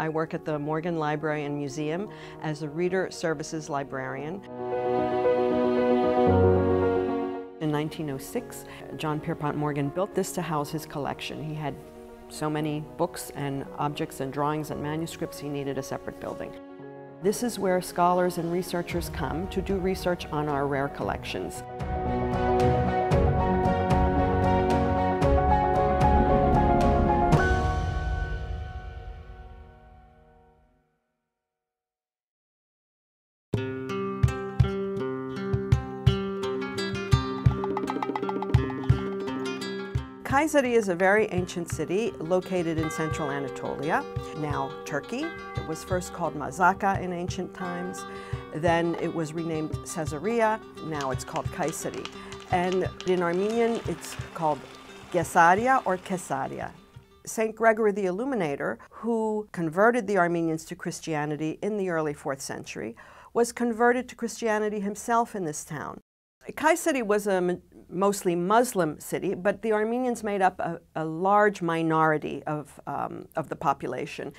I work at the Morgan Library and Museum as a Reader Services Librarian. In 1906, John Pierpont Morgan built this to house his collection. He had so many books and objects and drawings and manuscripts, he needed a separate building. This is where scholars and researchers come to do research on our rare collections. Kayseri is a very ancient city located in central Anatolia, now Turkey. It was first called Mazaka in ancient times. Then it was renamed Caesarea. Now it's called Kayseri. And in Armenian, it's called Gesaria or Kesaria. St. Gregory the Illuminator, who converted the Armenians to Christianity in the early 4th century, was converted to Christianity himself in this town. Kayseri was a mostly Muslim city, but the Armenians made up a, a large minority of, um, of the population.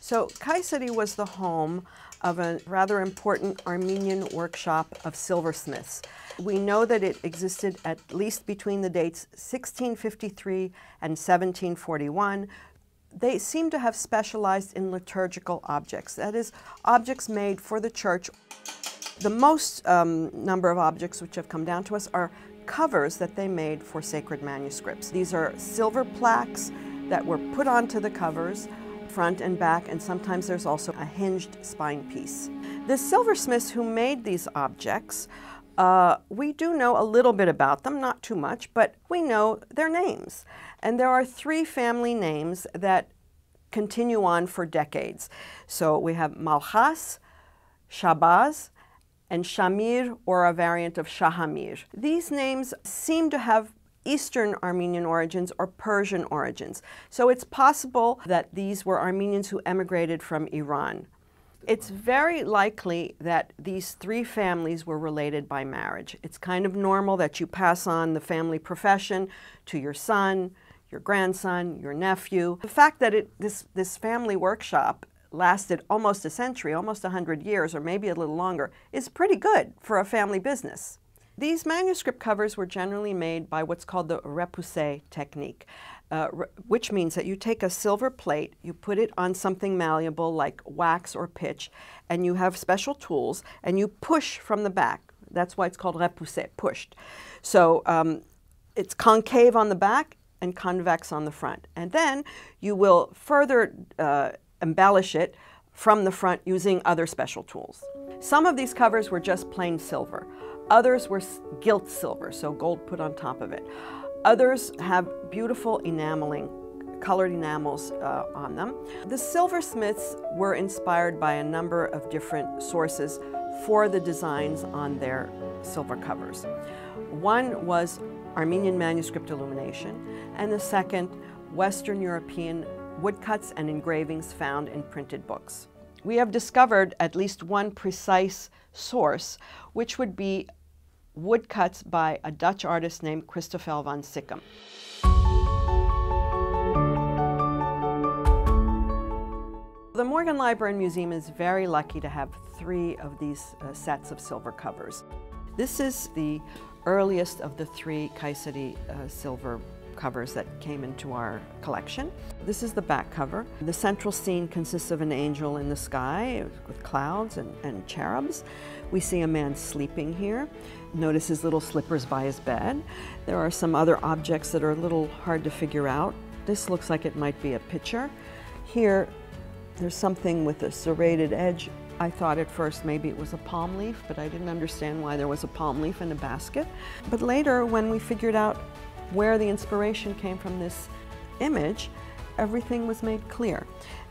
So Kayseri was the home of a rather important Armenian workshop of silversmiths. We know that it existed at least between the dates 1653 and 1741. They seem to have specialized in liturgical objects, that is, objects made for the church. The most um, number of objects which have come down to us are covers that they made for sacred manuscripts. These are silver plaques that were put onto the covers, front and back, and sometimes there's also a hinged spine piece. The silversmiths who made these objects, uh, we do know a little bit about them, not too much, but we know their names. And there are three family names that continue on for decades. So we have Malchas, Shabaz, and Shamir, or a variant of Shahamir. These names seem to have Eastern Armenian origins or Persian origins. So it's possible that these were Armenians who emigrated from Iran. It's very likely that these three families were related by marriage. It's kind of normal that you pass on the family profession to your son, your grandson, your nephew. The fact that it, this, this family workshop lasted almost a century, almost 100 years, or maybe a little longer, is pretty good for a family business. These manuscript covers were generally made by what's called the repoussé technique, uh, which means that you take a silver plate, you put it on something malleable like wax or pitch, and you have special tools, and you push from the back. That's why it's called repoussé, pushed. So um, it's concave on the back and convex on the front. And then you will further uh, embellish it from the front using other special tools. Some of these covers were just plain silver. Others were gilt silver, so gold put on top of it. Others have beautiful enameling, colored enamels uh, on them. The silversmiths were inspired by a number of different sources for the designs on their silver covers. One was Armenian manuscript illumination, and the second, Western European woodcuts and engravings found in printed books. We have discovered at least one precise source, which would be woodcuts by a Dutch artist named Christoffel van Sichem. The Morgan Library and Museum is very lucky to have three of these uh, sets of silver covers. This is the earliest of the three Kayseri uh, silver covers that came into our collection. This is the back cover. The central scene consists of an angel in the sky with clouds and, and cherubs. We see a man sleeping here. Notice his little slippers by his bed. There are some other objects that are a little hard to figure out. This looks like it might be a pitcher. Here, there's something with a serrated edge I thought at first maybe it was a palm leaf, but I didn't understand why there was a palm leaf in a basket. But later, when we figured out where the inspiration came from this image, everything was made clear.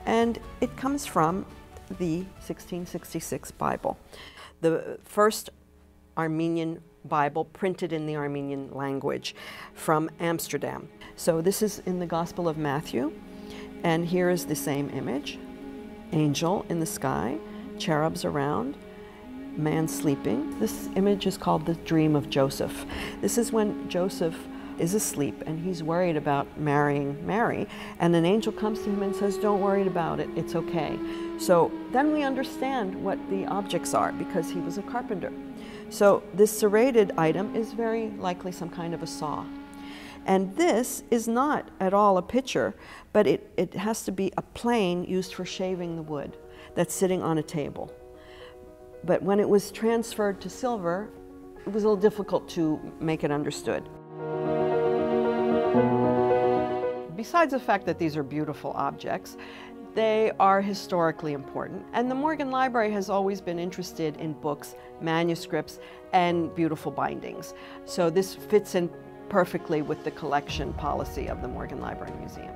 And it comes from the 1666 Bible, the first Armenian Bible printed in the Armenian language from Amsterdam. So this is in the Gospel of Matthew, and here is the same image angel in the sky, cherubs around, man sleeping. This image is called the dream of Joseph. This is when Joseph is asleep and he's worried about marrying Mary. And an angel comes to him and says, Don't worry about it, it's okay. So then we understand what the objects are because he was a carpenter. So this serrated item is very likely some kind of a saw. And this is not at all a pitcher, but it, it has to be a plane used for shaving the wood that's sitting on a table. But when it was transferred to silver, it was a little difficult to make it understood. Besides the fact that these are beautiful objects, they are historically important. And the Morgan Library has always been interested in books, manuscripts, and beautiful bindings. So this fits in perfectly with the collection policy of the Morgan Library Museum.